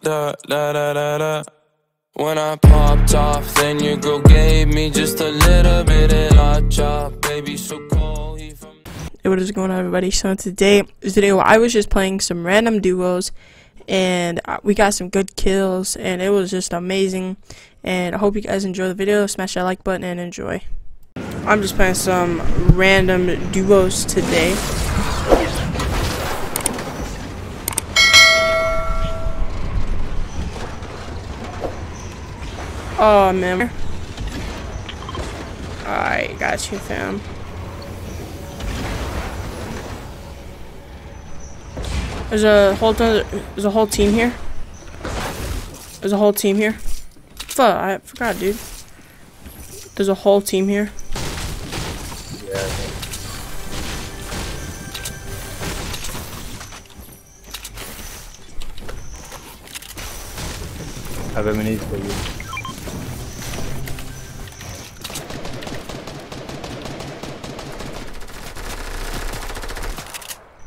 Da da da da da. When I popped off, then your girl gave me just a little bit of la chop. Baby, so cold. He from Hey, what is going on, everybody? So today, this video, I was just playing some random duos, and uh, we got some good kills, and it was just amazing. And I hope you guys enjoy the video. Smash that like button and enjoy. I'm just playing some random duos today. Oh man. Alright, got you, fam. There's a whole there's a whole team here. There's a whole team here. Fuck, I forgot, dude. There's a whole team here. have ammunition for you.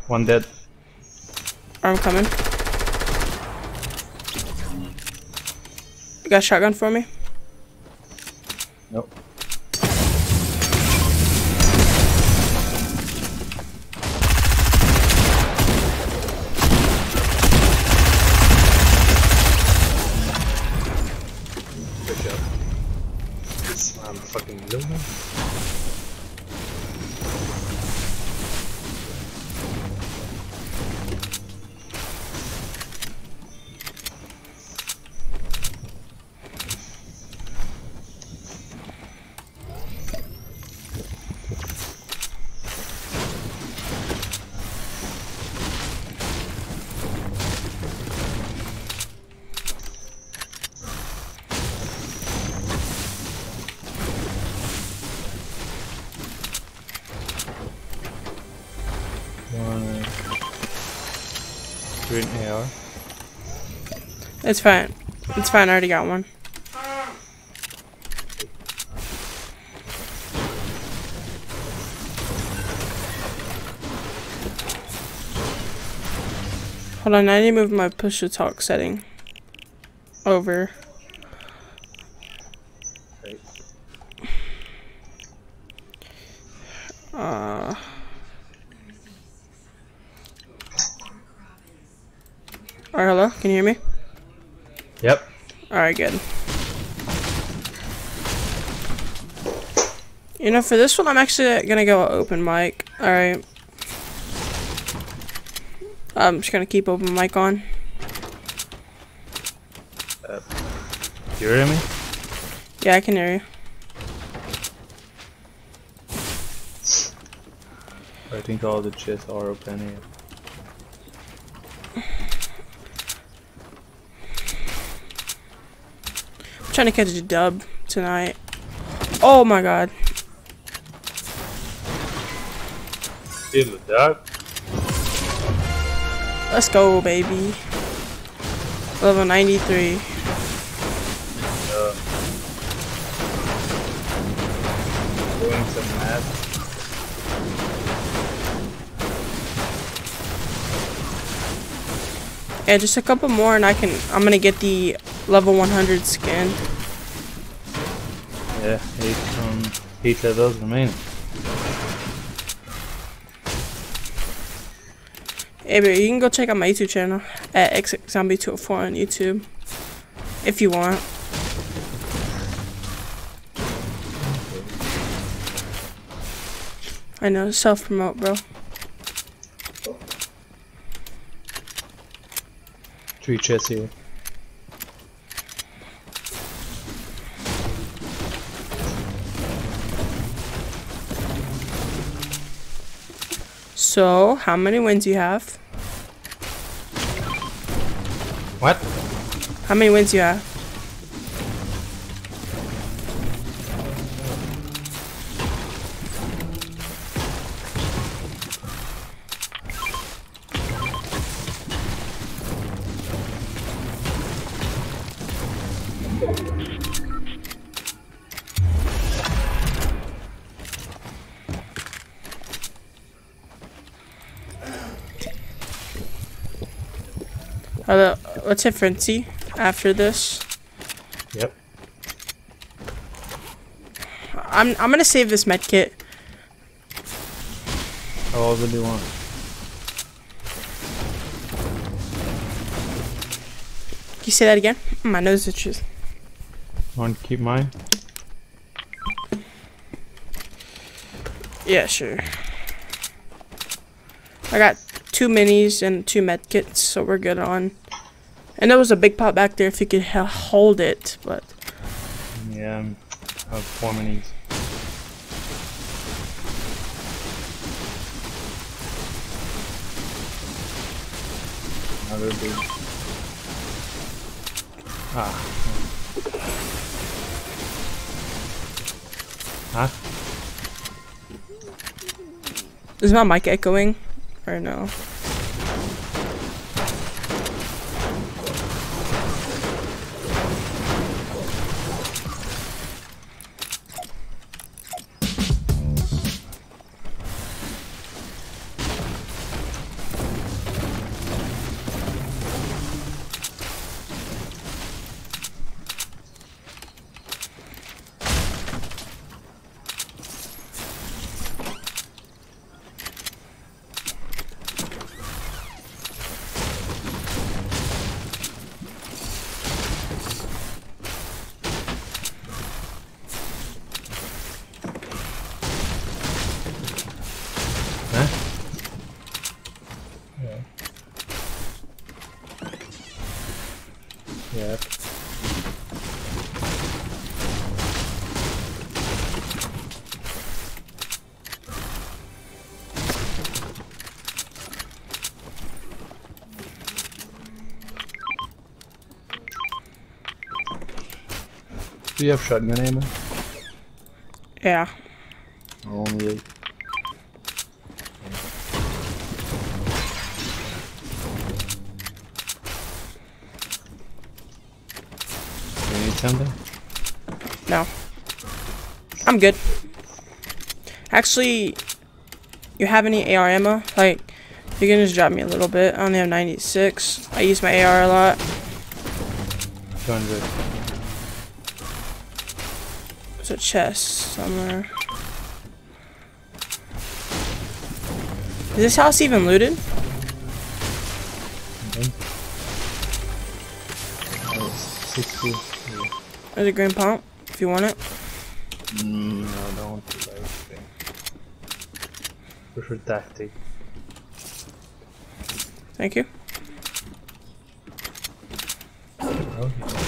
One dead. I'm coming. You got shotgun for me? It's fine. It's fine, I already got one. Hold on, I need to move my push to talk setting over. Right. Uh, Alright, hello? Can you hear me? Yep. Alright, good. You know, for this one, I'm actually gonna go open mic. Alright. I'm just gonna keep open mic on. You hear me? Yeah, I can hear you. I think all the chests are open here. Trying to catch a dub tonight. Oh my god. In the dark. Let's go, baby. Level 93. Uh, doing some math. Yeah, just a couple more and I can, I'm gonna get the level 100 skin. Yeah, eight um eight levels remain. Hey, but you can go check out my YouTube channel at xzombie204 on YouTube. If you want. I know, self promote, bro. Three chests here. So, how many wins do you have? What? How many wins you have? Uh, Frenzy after this. Yep. I'm I'm gonna save this med kit. How old would you want? Can you say that again? My nose itches. Want to keep mine? Yeah, sure. I got two minis and two med kits, so we're good on. And there was a big pot back there if you could hold it, but Yeah, I have four minis. Another big. Ah. Huh? is my mic echoing or no? You have shotgun ammo? Yeah. Only eight. You need something? No. I'm good. Actually, you have any AR ammo? Like, you can just drop me a little bit. I only have 96. I use my AR a lot. 200. There's a chest somewhere. Is this house even looted? Okay. Oh, There's a green pump, if you want it. Mm, no, don't do that. thing. Prefer tactic. Thank you. Oh,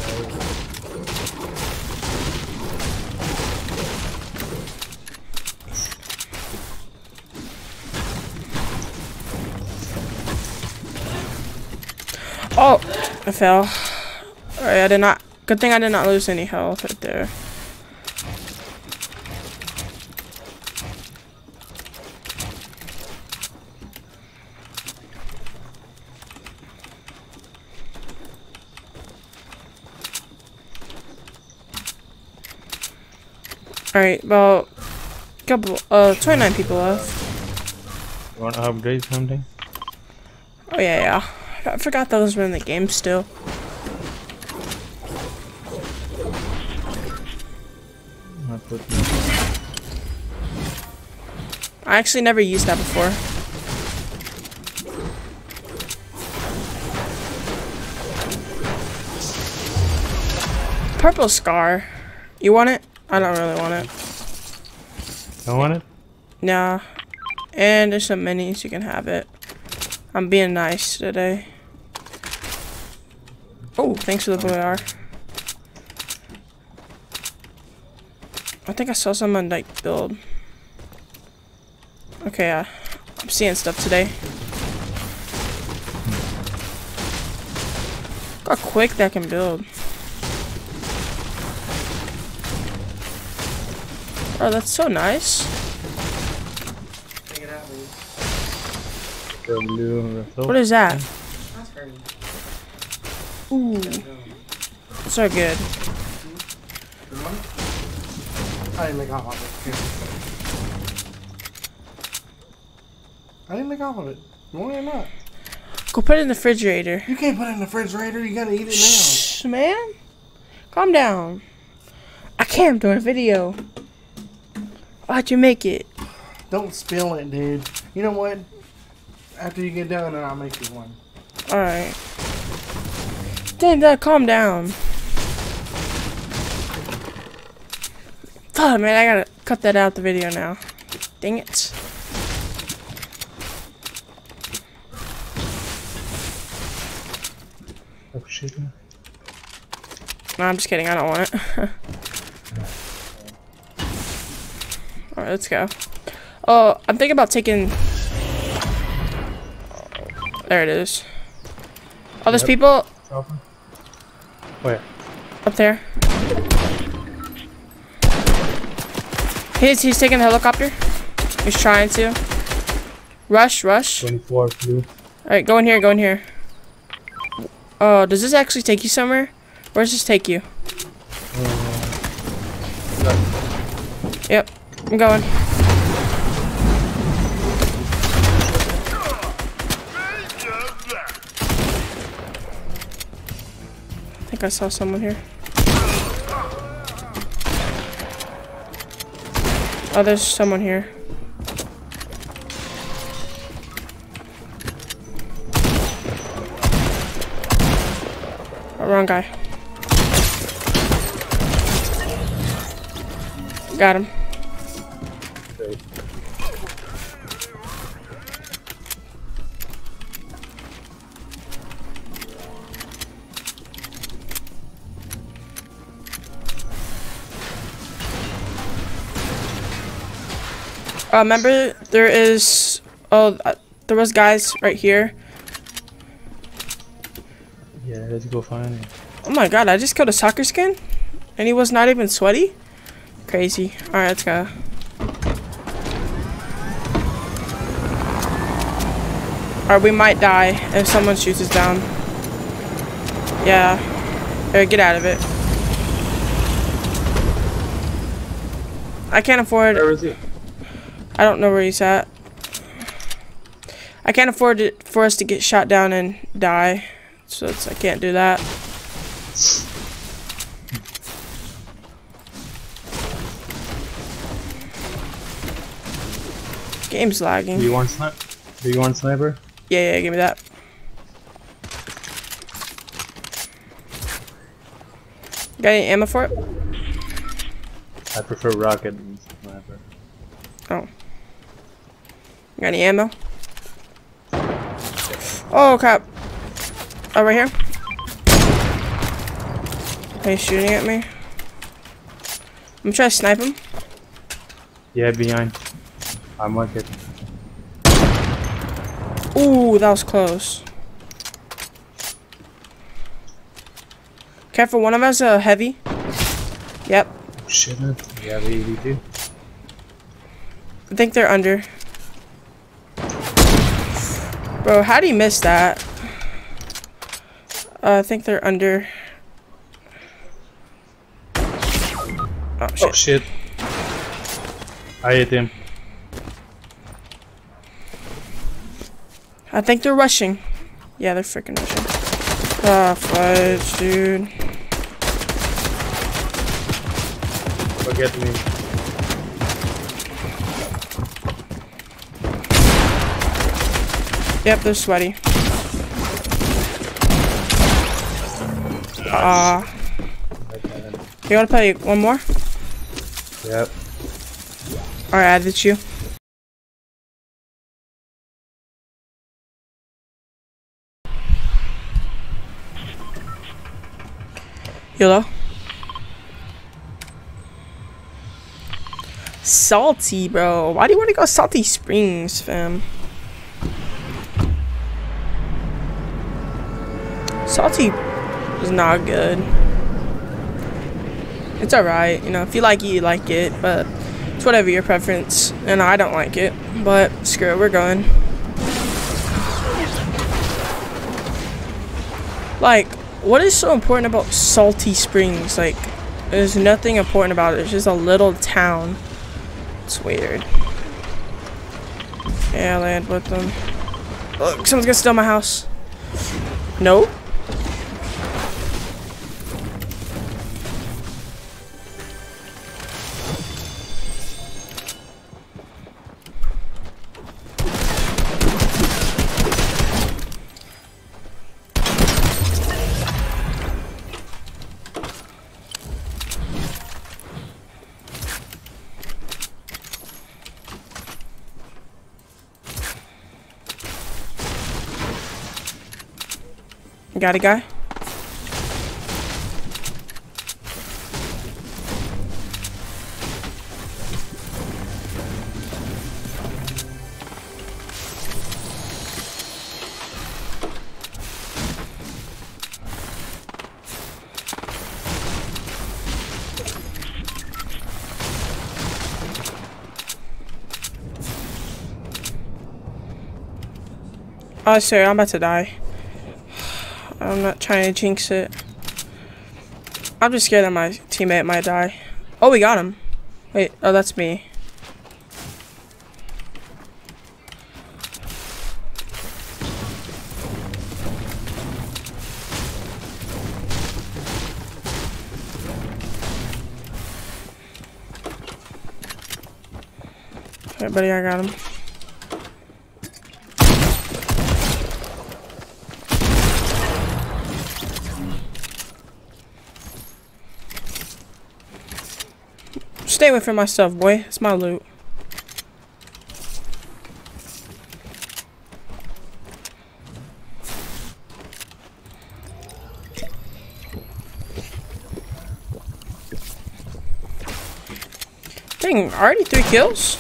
Oh, I fell. Alright, I did not. Good thing I did not lose any health right there. Alright, about couple, uh, 29 people left. You want to upgrade something? Oh yeah, yeah. I forgot those were in the game still. I actually never used that before. Purple scar. You want it? I don't really want it. Don't want it? Nah. And there's some minis. You can have it. I'm being nice today. Oh, thanks for the blue AR. I think I saw someone like build. Okay, uh, I'm seeing stuff today. Look how quick that can build. Oh, that's so nice. Take it out, Lee. The blue What is that? Ooh, are good. You want it? I didn't make off of it. I didn't make off of it. You want it or not? Go put it in the refrigerator. You can't put it in the refrigerator. You gotta eat it now. Shh, man. Calm down. I can't. I'm doing a video. Why'd you make it? Don't spill it, dude. You know what? After you get done, then I'll make you one. Alright. Damn, Dad, calm down. Fuck, man, I gotta cut that out the video now. Dang it. Oh shit. No, I'm just kidding. I don't want it. Alright, let's go. Oh, I'm thinking about taking... There it is. Oh, there's Yep. people? Where? up there. He's, he's taking the helicopter. He's trying to. Rush, rush. 24 blue. Alright, go in here, go in here. Oh, does this actually take you somewhere? Where does this take you? Uh, yep, I'm going. Think I saw someone here. Oh, there's someone here. Oh, wrong guy. Got him. Uh, remember, there is. Oh, uh, there was guys right here. Yeah, let's go find him. Oh my god, I just killed a soccer skin? And he was not even sweaty? Crazy. Alright, let's go. Or we might die if someone shoots us down. Yeah. Here, get out of it. I can't afford. Where is it? I don't know where he's at. I can't afford it for us to get shot down and die. So it's, I can't do that. Game's lagging. Do you want sniper? Do you want sniper? Yeah, yeah, give me that. Got any ammo for it? I prefer rocket and sniper. Oh. Got any ammo? Oh crap. Oh, right here. He's shooting at me. I'm trying to snipe him. Yeah, behind. I'm like it. Ooh, that was close. Careful, one of us a heavy. Yep. Shit. Yeah, the EV2. I think they're under. Bro, how do you miss that? Uh, I think they're under. Oh shit. Oh shit. I hit him. I think they're rushing. Yeah, they're freaking rushing. Ah, fudge, dude. Forget me. Yep, they're sweaty. Ah. you wanna play one more? Yep. Alright, added you. YOLO. Salty, bro. Why do you want to go Salty Springs, fam? Salty is not good. It's alright, you know, if you like it, you like it, but it's whatever your preference. And I don't like it, but screw it, we're going. Like, what is so important about Salty Springs? Like, there's nothing important about it. It's just a little town. It's weird. Yeah, land with them. Look, someone's gonna steal my house. Nope. Got a guy? Oh, sorry, I'm about to die. I'm not trying to jinx it. I'm just scared that my teammate might die. Oh, we got him. Wait, oh, that's me. Alright, buddy, I got him. Stay away from my stuff, boy. It's my loot. Dang, already three kills?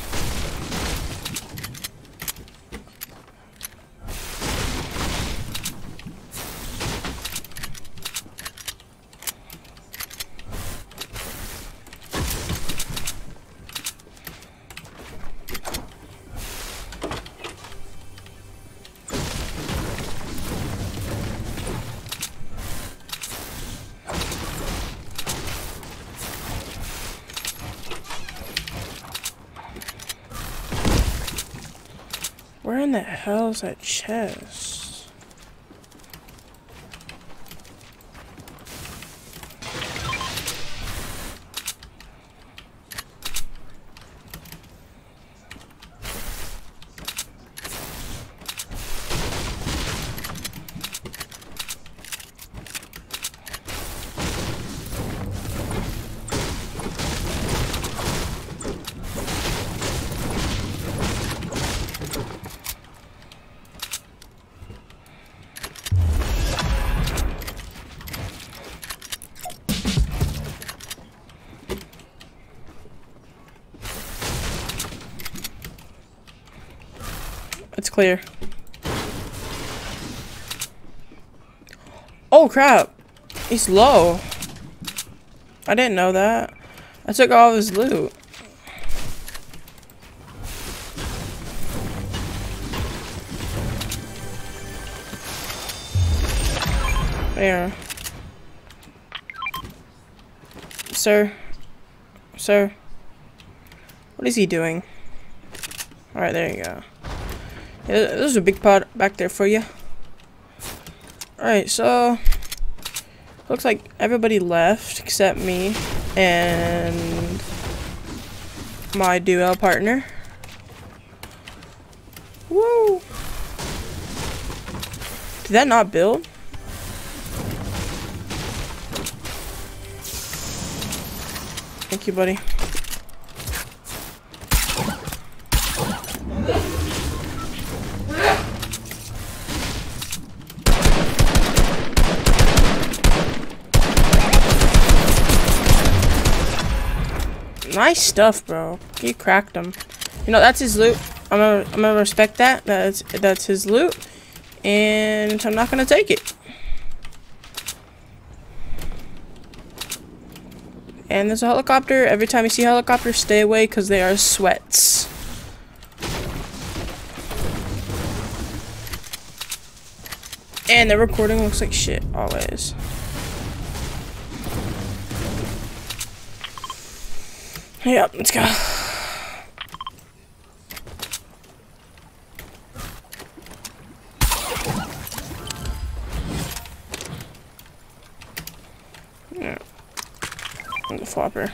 Where in the that chest? Clear. Oh crap! He's low. I didn't know that. I took all his loot. There. Sir. Sir. What is he doing? Alright, there you go. Yeah, there's a big pot back there for you. Alright, so... Looks like everybody left except me and my duo partner. Woo! Did that not build? Thank you, buddy. Nice stuff, bro. He cracked him. You know, that's his loot. I'm gonna, I'm gonna respect that. That's that's his loot, and I'm not gonna take it. And there's a helicopter. Every time you see a helicopter, stay away because they are sweats. And the recording looks like shit, always. Yep, let's go. Yeah. I'm the flopper.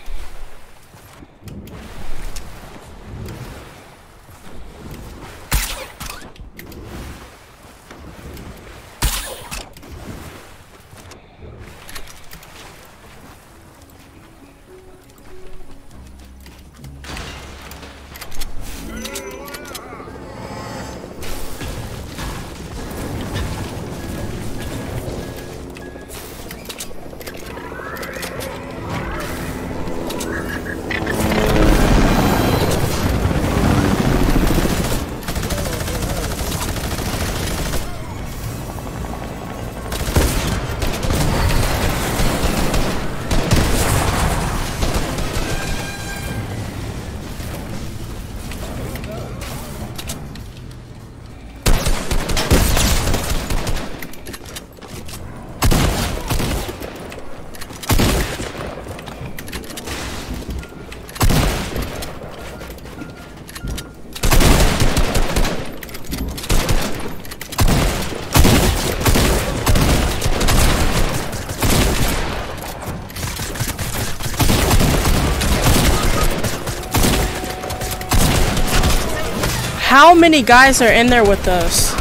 How many guys are in there with us?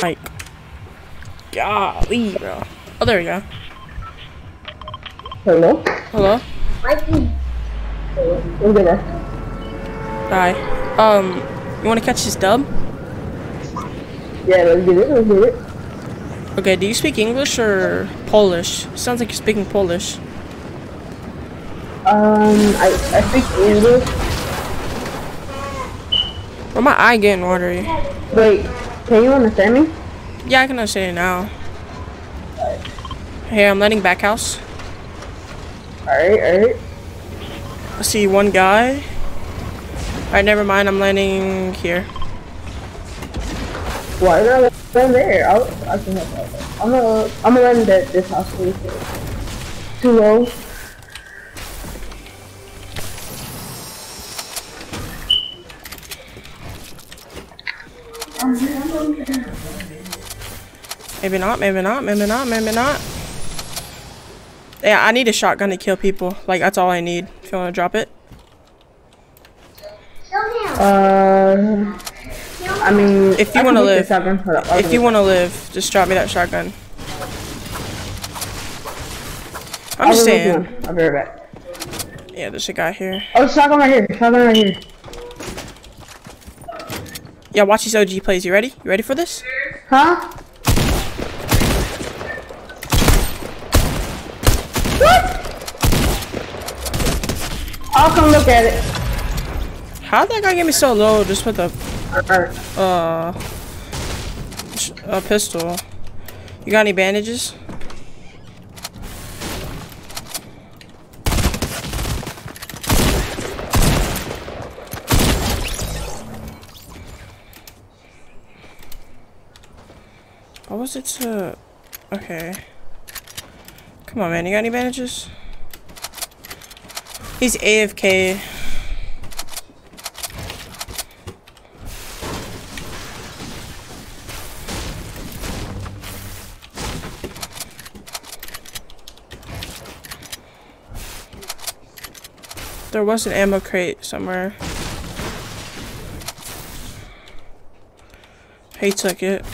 Like, golly, bro. Oh, there we go. Hello? Hello? Mikey. We're gonna. Hi. Um, you want to catch this dub? Yeah, let's get it. Let's get it. Okay, do you speak English or Polish? Sounds like you're speaking Polish. Um, I, I speak English. Why my eye getting watery? Wait, can you understand me? Yeah, I can understand it now. Hey, I'm letting back house. Alright, alright. I see one guy. Alright, never mind. I'm landing here. Why not land there? I'll, I can help. I'm gonna, I'm gonna land at this house. Too low. Maybe not, maybe not, maybe not, maybe not. Yeah, I need a shotgun to kill people. Like, that's all I need. If you want to drop it. Uh, I mean, If you live. Hold up, I'll If you want to live, just drop me that shotgun. I'm just saying. I'll be right back. Yeah, there's a guy here. Oh, shotgun right here. Shotgun right here. Yeah, watch these OG plays. You ready? You ready for this? Huh? I'll come look at it. How'd that guy get me so low just with a, uh, a pistol? You got any bandages? What was it to... Okay. Come on, man. You got any bandages? He's AFK. There was an ammo crate somewhere. He took it.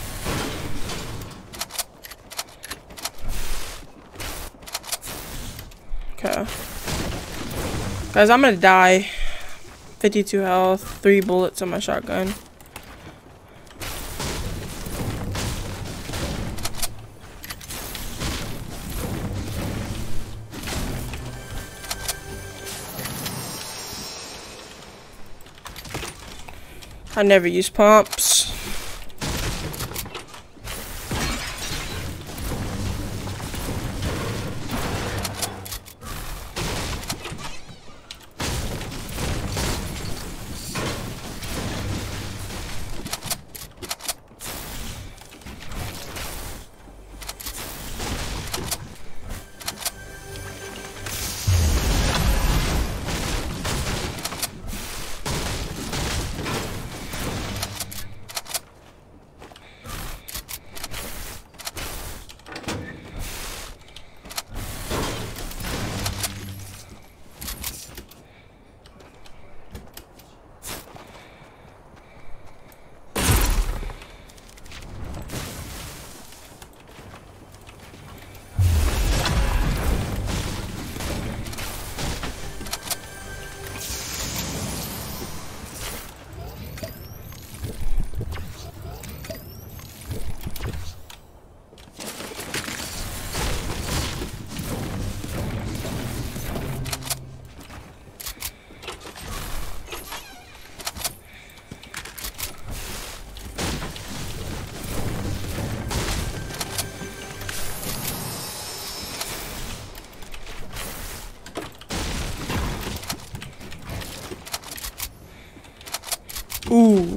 Okay. Guys, I'm gonna die. 52 health, 3 bullets on my shotgun. I never use pumps.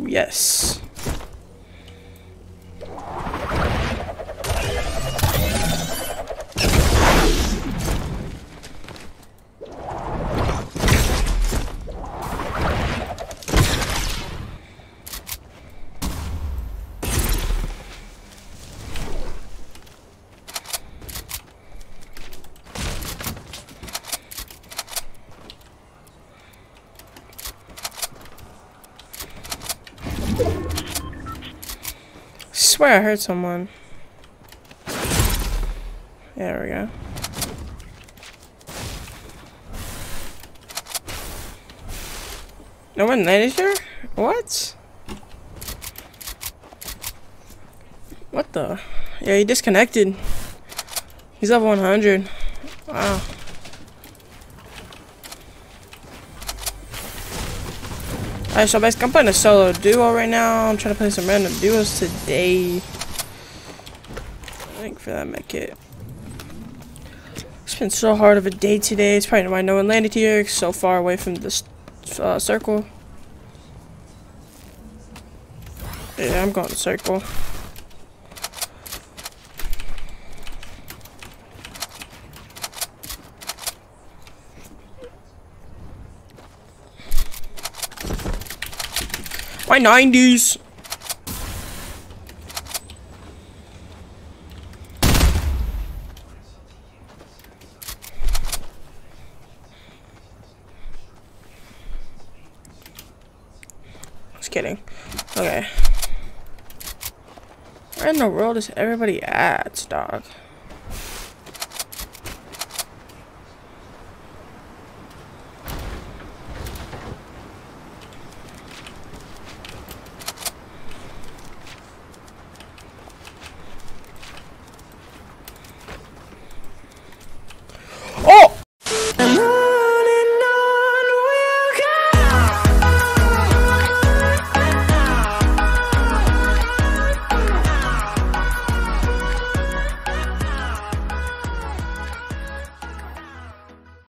Yes. Swear I heard someone. There we go. No one landed here? What? What the? Yeah, he disconnected. He's level 100. Wow. Alright, so basically I'm playing a solo duo right now. I'm trying to play some random duos today. I think for that med kit. It's been so hard of a day today. It's probably why no one landed here. So far away from this uh, circle. Yeah, I'm going circle. My 90s. Just kidding. Okay. Where in the world is everybody at, dog?